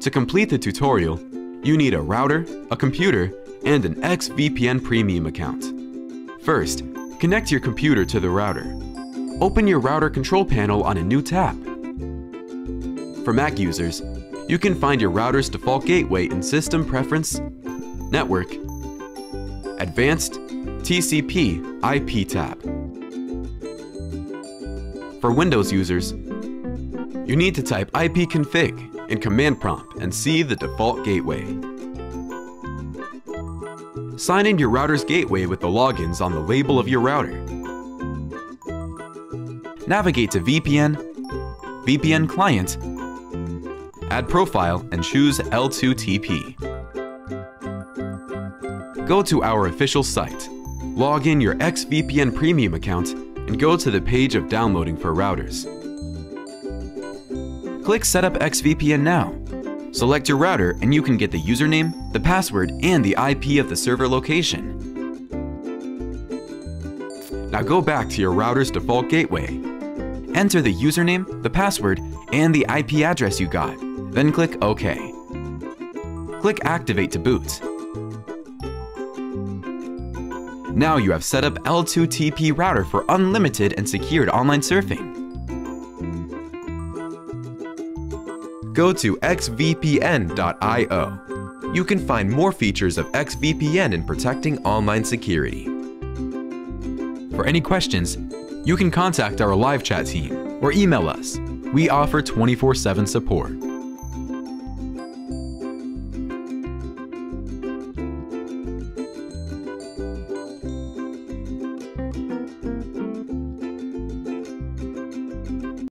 To complete the tutorial, you need a router, a computer, and an XVPN Premium account. First, connect your computer to the router. Open your router control panel on a new tab. For Mac users, you can find your router's default gateway in System Preference, Network, Advanced, TCP, IP tab. For Windows users, you need to type ipconfig in command prompt and see the default gateway. Sign in your router's gateway with the logins on the label of your router. Navigate to VPN, VPN client, add profile, and choose L2TP. Go to our official site, log in your XVPN Premium account, and go to the page of downloading for routers. Click Set up XVPN now. Select your router and you can get the username, the password, and the IP of the server location. Now go back to your router's default gateway. Enter the username, the password, and the IP address you got, then click OK. Click Activate to boot. Now you have set up L2TP router for unlimited and secured online surfing. Go to xvpn.io. You can find more features of XVPN in protecting online security. For any questions, you can contact our live chat team or email us. We offer 24 7 support.